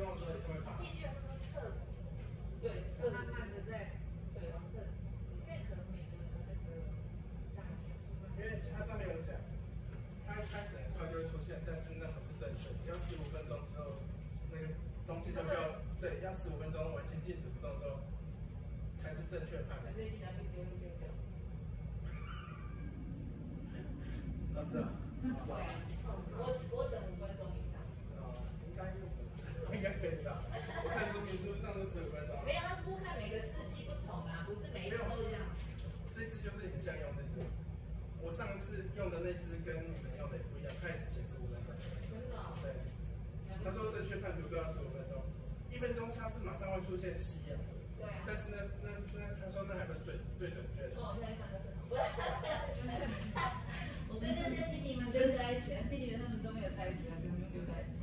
用的时候也是会爬。进去的时候侧，对，侧慢慢的在，对，往正，因为可能每个人的那个大脑因为它上面有讲，它一开始很快就会出现，但是那不是正确的，要十五分钟之后，那个东西就要对，要十五分钟完全静止不动之后，才是正确判断。反正一拿就丢就丢掉。老师，啊，我我等五分钟以上。哦，应该应该可以的。我看说明书上都十五分钟。没有，他是说看每个四季不同啊，不是每一次都这样。这支就是很像用这支，我上次用的那支跟你们用的也不一样，开始写十五分钟。真的哦。对，他说正确判读都要十五分钟，一分钟它是马上会出现吸氧。对啊。但是那那那他说那还不是最最准确的。哦，现在看的是。我跟那些弟弟们跟在一起，弟弟们他们都没有在一起啊，跟他们就在一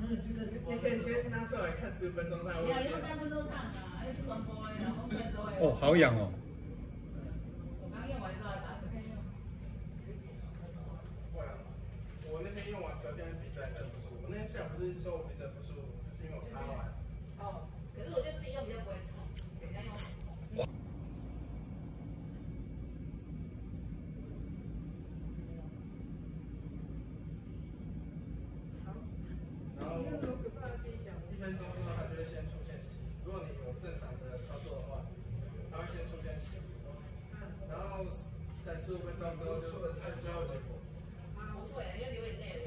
你可以先拿出来看十分钟，那我。不要，用三分钟看啊，还是广播然后分钟哦，好痒哦。我刚用完之后打开用。会啊，我那天用完昨天鼻子还不舒服。我那天下午不是说我鼻子不舒服，就是因为我擦完。哦，可是我就自己用比较不会痛，人家用。然后一分钟之后，它就会先出现血。如果你有正常的操作的话，它会先出现血。然后等十五分钟之后，就是看最后结果。不会，因为流眼泪了。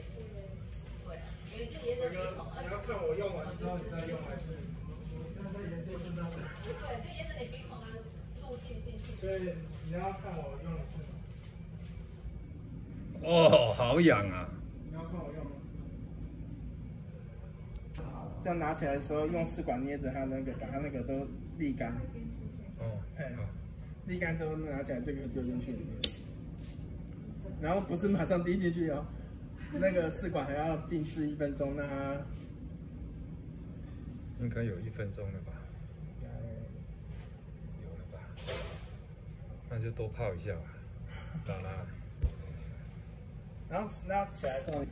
对，也就沿着鼻孔。你要看我用完之后你再用，还是你现在在研究是那种？对，就沿着你鼻孔的路径进去。所以你要看我用的是。哦，好痒啊！你要看我用。这样拿起来的时候，用试管捏着它那个，把它那个都沥干。哦，好。沥干之后拿起来就可以丢进去里面。然后不是马上滴进去哦，那个试管还要静置一分钟，呢、啊。应该有一分钟了吧？有了吧？那就多泡一下吧，好啦。然后拿起来之后。